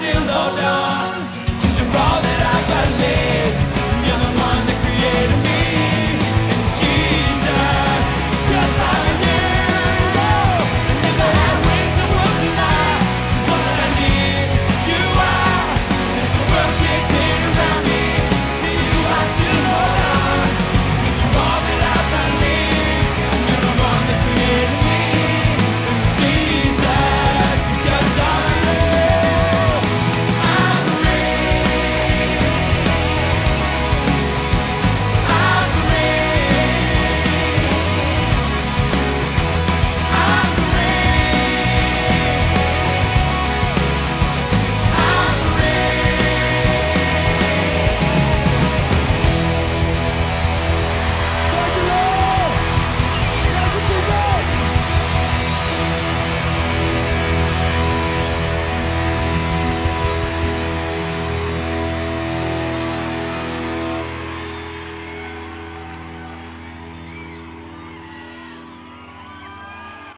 still go down.